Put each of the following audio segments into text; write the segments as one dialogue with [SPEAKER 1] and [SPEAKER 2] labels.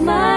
[SPEAKER 1] was.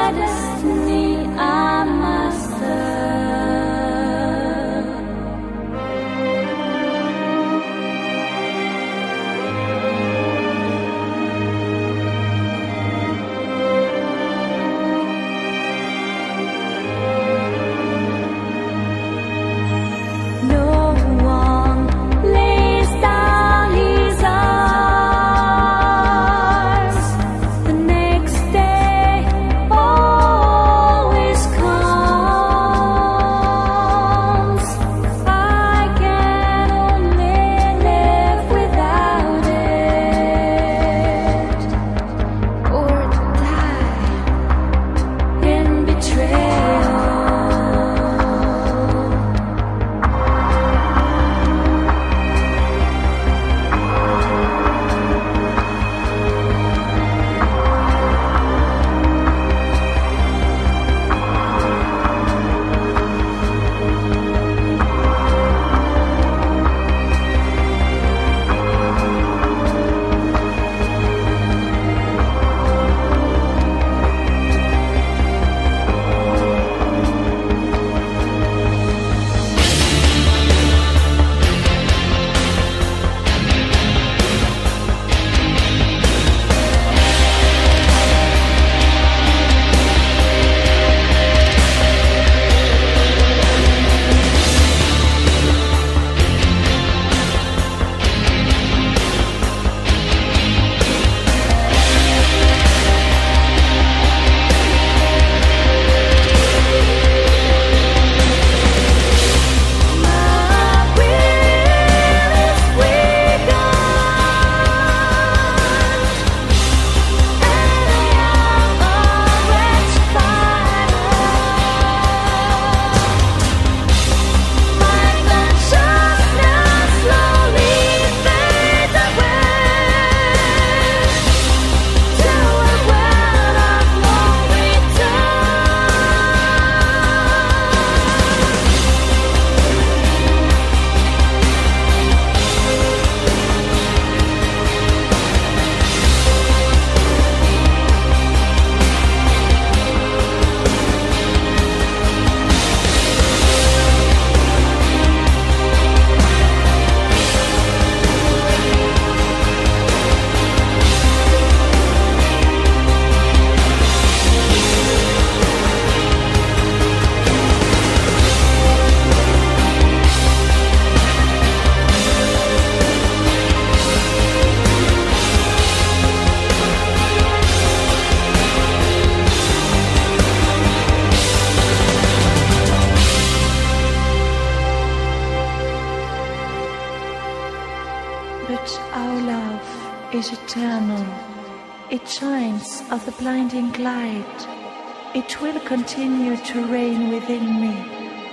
[SPEAKER 2] It will continue to reign within me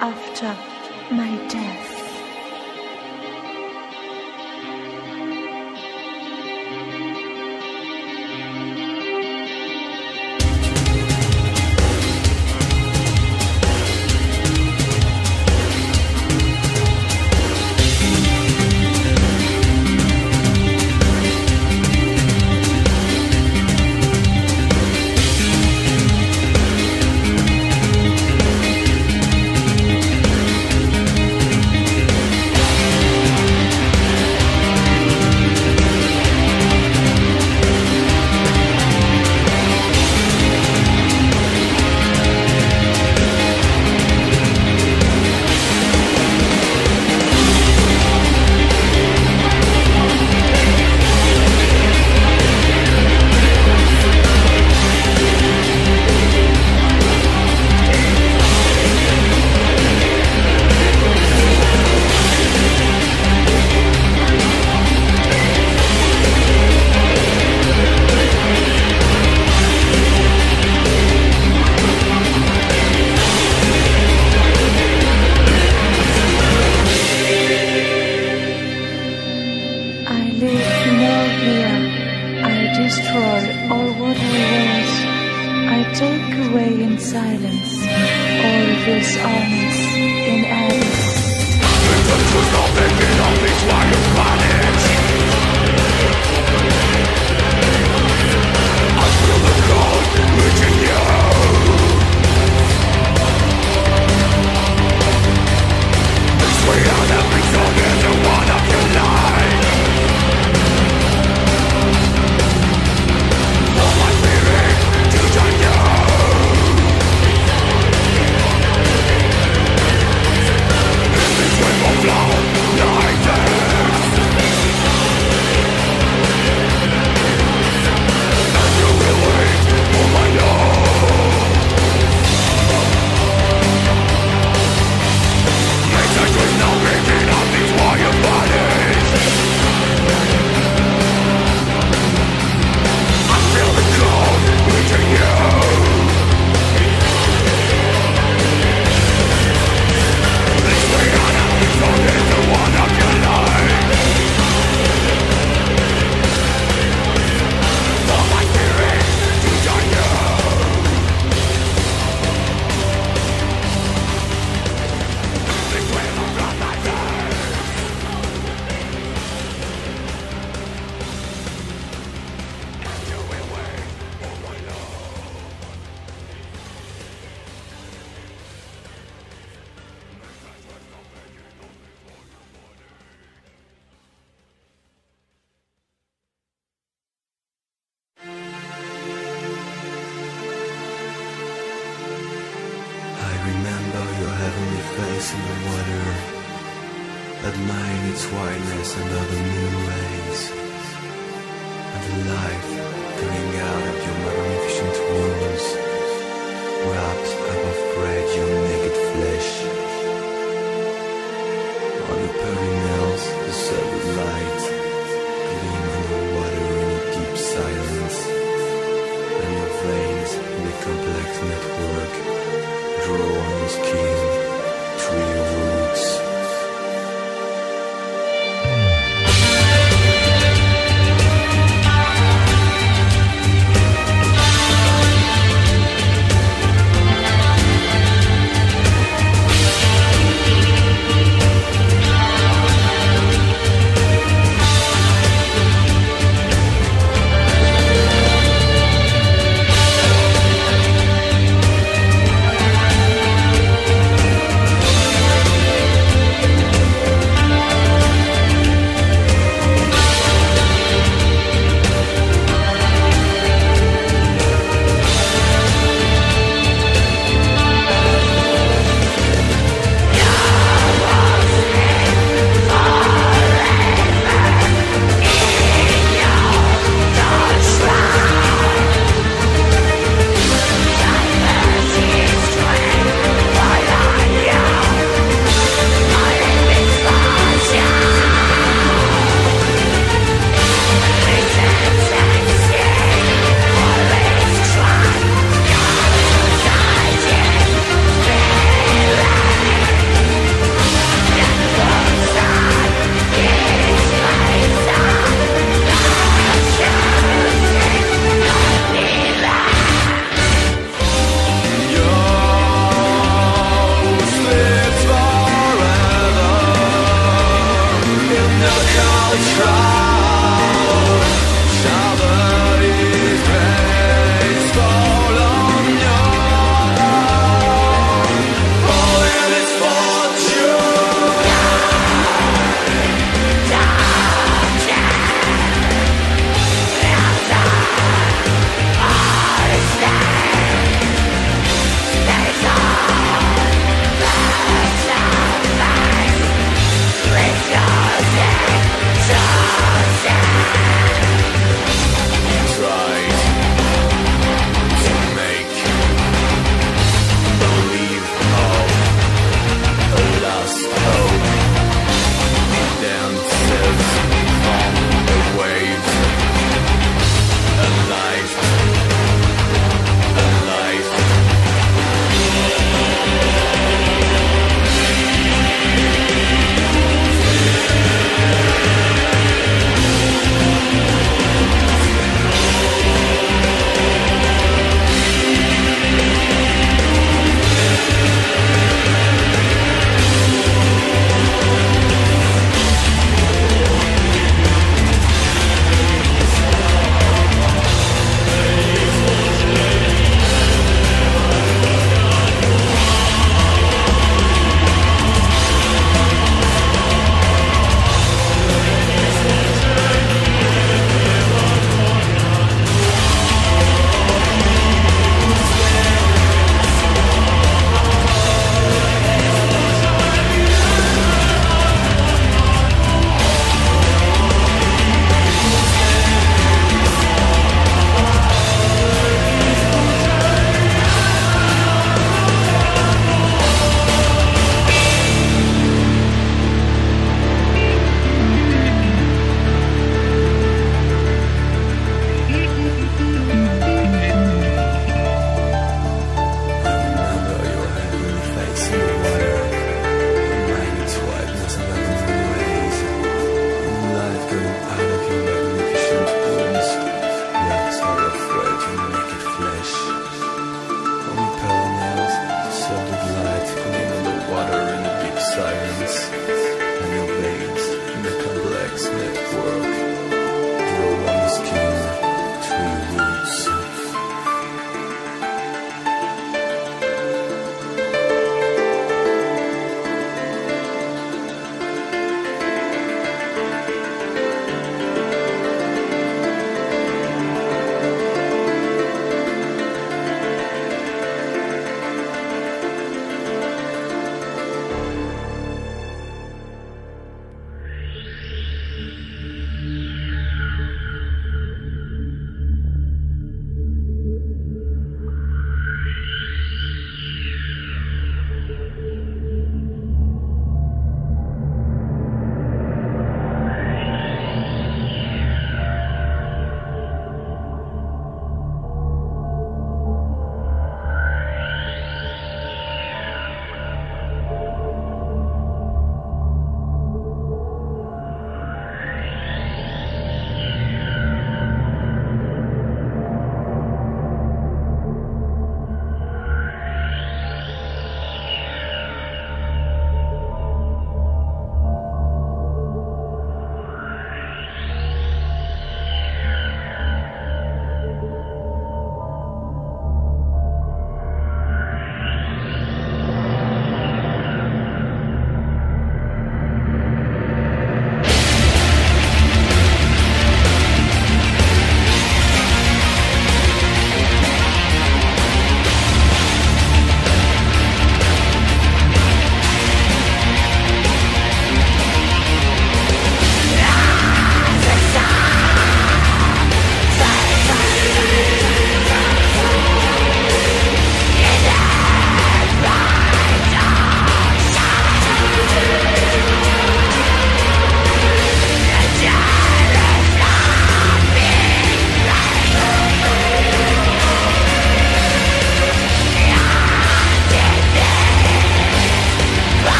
[SPEAKER 2] after my death.